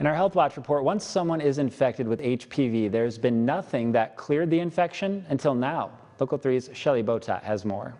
In our Health Watch report, once someone is infected with HPV, there's been nothing that cleared the infection until now. Local 3's Shelley Botat has more.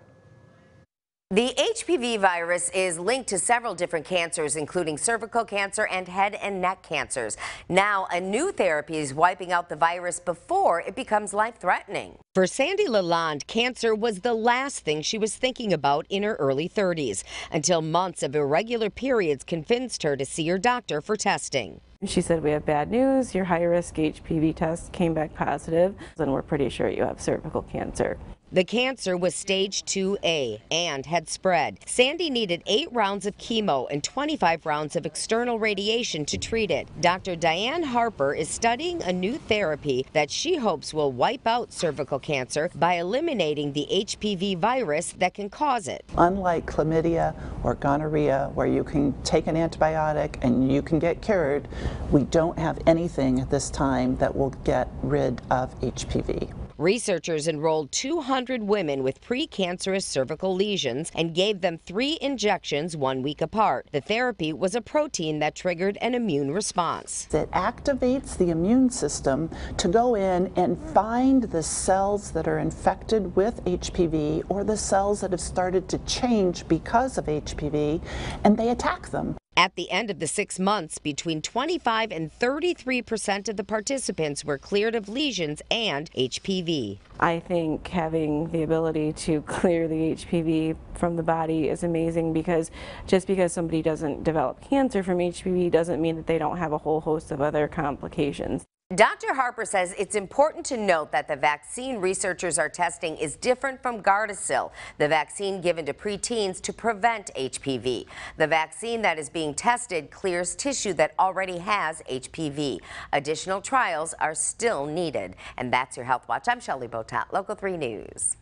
The HPV virus is linked to several different cancers, including cervical cancer and head and neck cancers. Now, a new therapy is wiping out the virus before it becomes life-threatening. For Sandy Lalonde, cancer was the last thing she was thinking about in her early 30s, until months of irregular periods convinced her to see her doctor for testing. She said, we have bad news, your high-risk HPV test came back positive, and we're pretty sure you have cervical cancer. The cancer was stage 2A and had spread. Sandy needed eight rounds of chemo and 25 rounds of external radiation to treat it. Dr. Diane Harper is studying a new therapy that she hopes will wipe out cervical cancer by eliminating the HPV virus that can cause it. Unlike chlamydia or gonorrhea, where you can take an antibiotic and you can get cured, we don't have anything at this time that will get rid of HPV. Researchers enrolled 200 women with precancerous cervical lesions and gave them three injections one week apart. The therapy was a protein that triggered an immune response. It activates the immune system to go in and find the cells that are infected with HPV or the cells that have started to change because of HPV and they attack them. At the end of the six months, between 25 and 33 percent of the participants were cleared of lesions and HPV. I think having the ability to clear the HPV from the body is amazing because just because somebody doesn't develop cancer from HPV doesn't mean that they don't have a whole host of other complications. Dr. Harper says it's important to note that the vaccine researchers are testing is different from Gardasil, the vaccine given to preteens to prevent HPV. The vaccine that is being tested clears tissue that already has HPV. Additional trials are still needed. And that's your Health Watch. I'm Shelley Botat, Local 3 News.